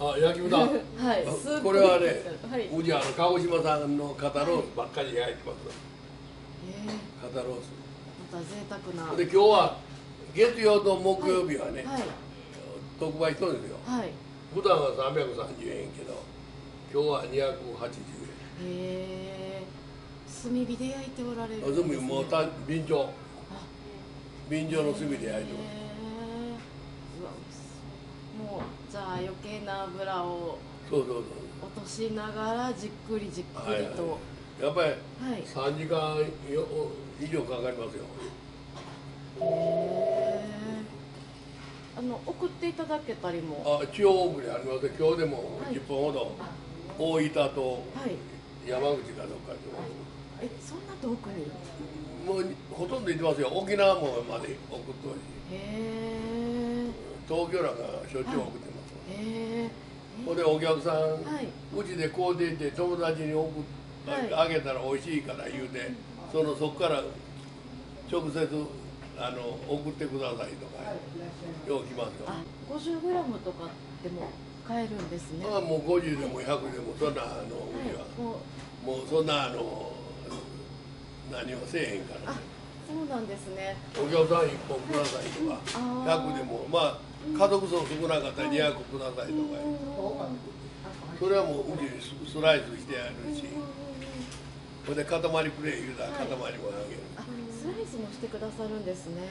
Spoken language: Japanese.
あ焼き豚はい。これはねはい。うちあの鹿児島産の肩ロースばっかり焼いてます。えー。肩ロースまた贅沢な。で今日は月曜と木曜日はね、はい。特売しとるんですよ。はい。普段は330円けど今日は280円。へえ炭火で焼いておられるんです、ね、もうた備長あ。備長の炭で焼いてますへーうわ美味しそうもうじゃあ余計な油をそうそう落としながらじっくりじっくりと。やっぱりはい、3時間よ以上かかりますよ。へえあの送っていただけたりも？あ地方送りあります。よ今日でもはい。10分ほど。大分とはい。山口かどっか行ってまえそんな遠くに？もうほとんど行ってますよ。沖縄もまで送ってほしいえ東京なんかしょっちゅう送ってえほんでお客さん、はい。うちで買うてて友達に送あげたら美味しいから言うてそのそこから直接あの送ってくださいとかよう来ますよ。あ50グラムとかでも買えるんですね。あもう50でも100でもそんなあのうちは。はい、もう。もうそんなあの何もせえへんからあそうなんですね。お客さん1本くださいとかあー。100でもまあ家族層少なかったら200くださいとかそれはもううちススライスしてやるし。ほんで塊プレー言うたら塊もあげる。あスライスもしてくださるんですね